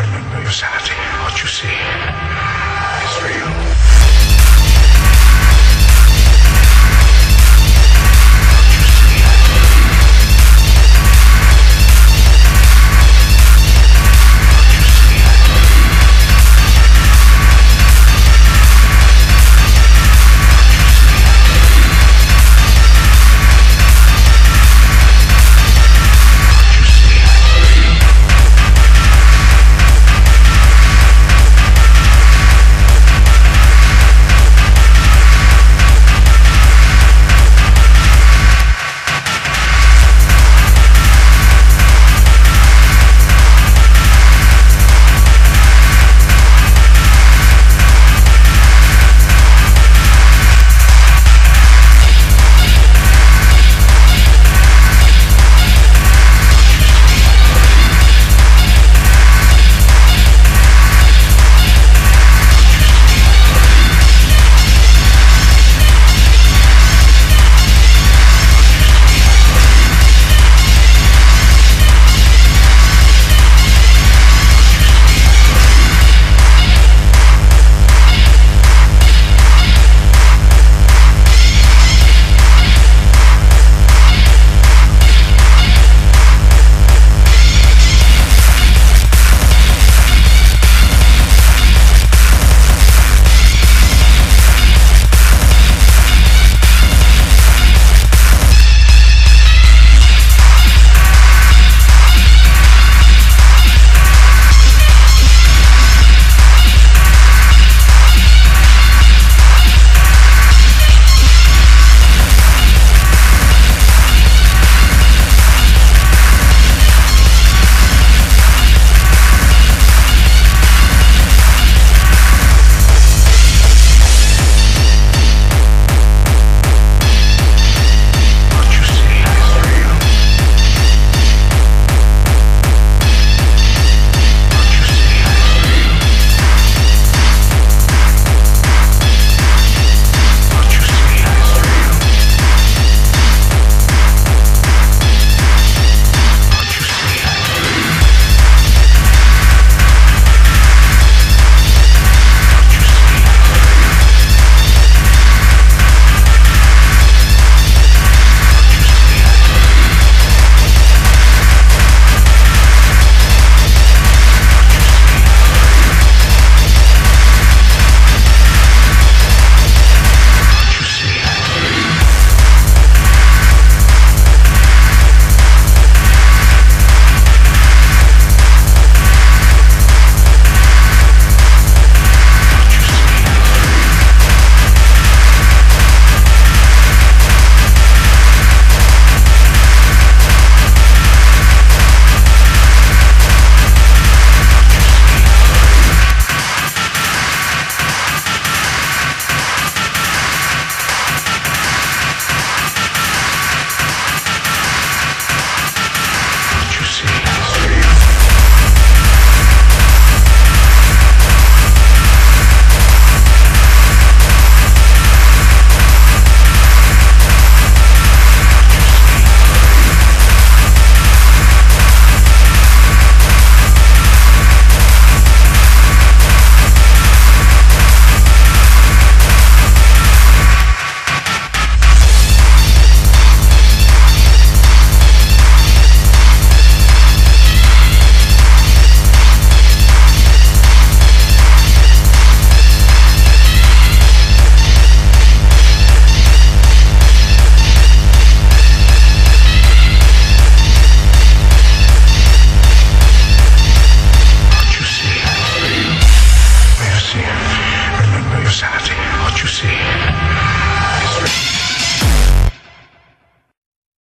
Remember your sanity. What you see is real.